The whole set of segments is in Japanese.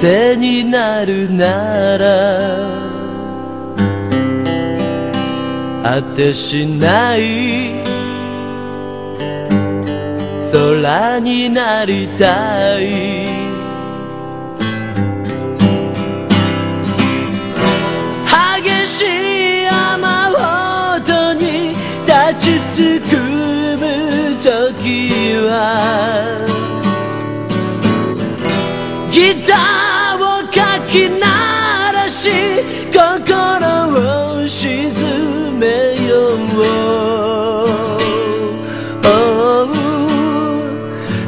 風になるなら果てしない空になりたい。き鳴らし心を沈めよう。Oh,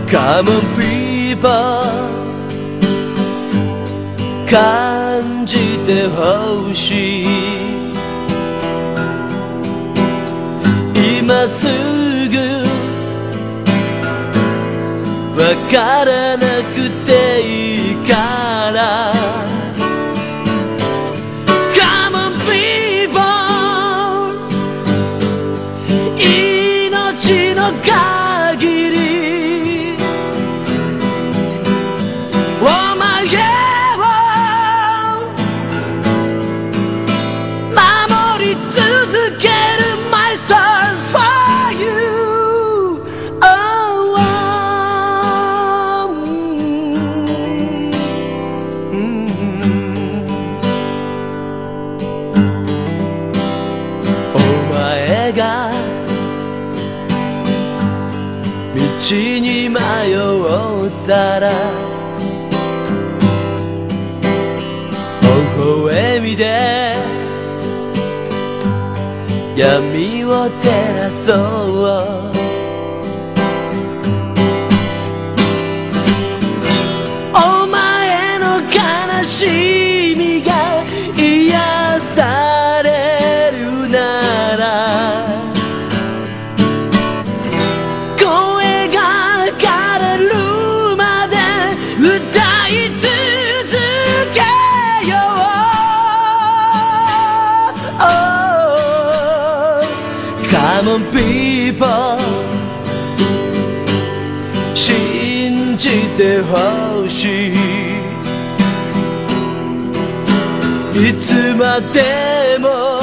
Come on people 感じてほしい。今すぐ。わからなく God. 道に迷ったら微笑みで闇を照らそう。信じてほしい。いつまでも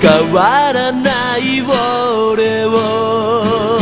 変わらない俺を。